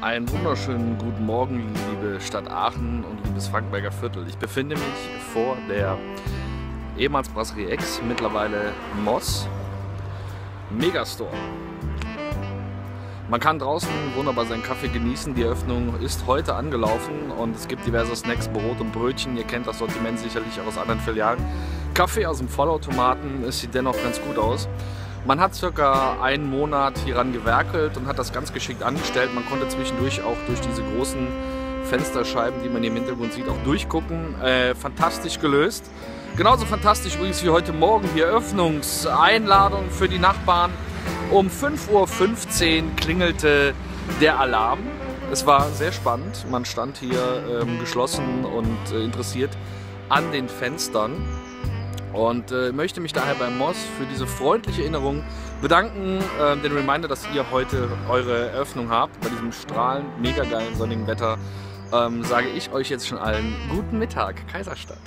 Einen wunderschönen guten Morgen, liebe Stadt Aachen und liebes Frankenberger Viertel. Ich befinde mich vor der ehemals Brasserie X, mittlerweile Moss Megastore. Man kann draußen wunderbar seinen Kaffee genießen. Die Eröffnung ist heute angelaufen und es gibt diverse Snacks, Brot und Brötchen. Ihr kennt das Sortiment sicherlich auch aus anderen Filialen. Kaffee aus dem Vollautomaten, sieht dennoch ganz gut aus. Man hat circa einen Monat hieran gewerkelt und hat das ganz geschickt angestellt. Man konnte zwischendurch auch durch diese großen Fensterscheiben, die man hier im Hintergrund sieht, auch durchgucken. Äh, fantastisch gelöst. Genauso fantastisch übrigens wie heute Morgen hier Öffnungseinladung für die Nachbarn. Um 5.15 Uhr klingelte der Alarm. Es war sehr spannend. Man stand hier ähm, geschlossen und äh, interessiert an den Fenstern und äh, möchte mich daher bei Moss für diese freundliche Erinnerung bedanken. Äh, den Reminder, dass ihr heute eure Eröffnung habt bei diesem strahlend, mega geilen sonnigen Wetter, ähm, sage ich euch jetzt schon allen guten Mittag, Kaiserstadt.